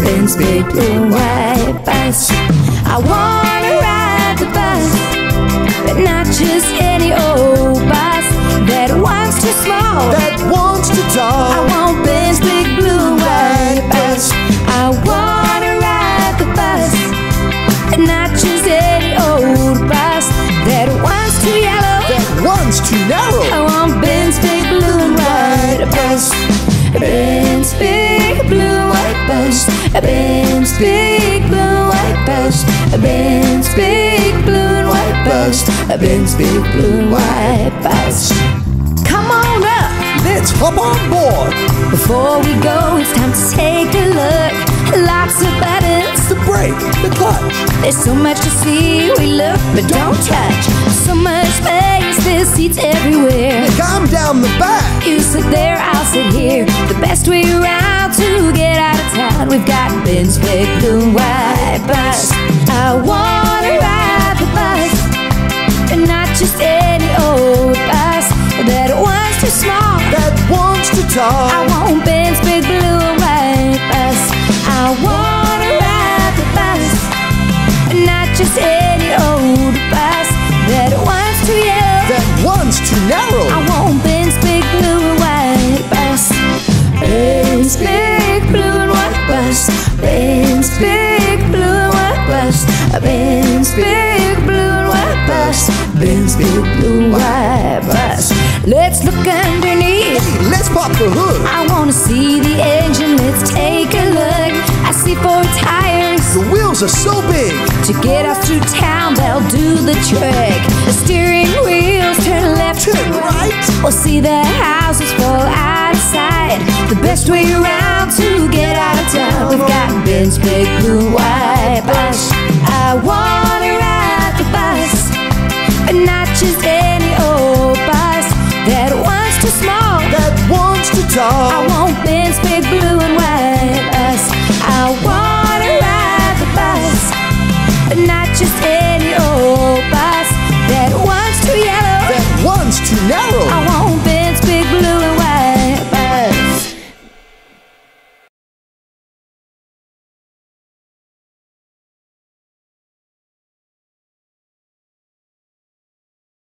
Ben's big blue and white bus. I wanna ride the bus, but not just any old bus that one's too small. That wants to I want Ben's big blue and white bus. I wanna ride the bus, but not just any old bus that one's too yellow. That one's too narrow. I want Ben's big blue and white bus. Ben's big blue bus. Ben's big blue and white bus. Ben's big blue and white bus. Ben's big blue and white bus. Come on up. Let's hop on board. Before we go, it's time to take a look. Lots of buttons. The brake, the clutch. There's so much to see. We look but don't touch. So much space. There's seats everywhere. Come down the back. You sit there, I'll sit here. The best way around We've got big blue and white bus. I wanna ride the bus, and not just any old bus. That one's too small. That wants to I want Ben's big blue and white bus. I wanna ride the bus, and not just any old bus. That one's too yellow. That one's too narrow. I want Ben's big blue and white bus. Ben's big blue and white bus. Ben's big blue and white bus. Ben's big blue and white bus. Ben's big blue and white bus. Let's look underneath. Let's pop the hood. I wanna see the engine. Let's take a look. I see four tires. The wheels are so big. To get us through town, they'll do the trick. The steering wheels turn left Turn right. We'll see the houses fall sight. The best way around to get out of town. We've got Ben's big blue white bus. I wanna ride the bus, but not just any old bus. That one's too small. That wants to I want Ben's big blue and white bus. I wanna ride the bus, but not just any old bus. That one's too yellow. That one's too narrow. I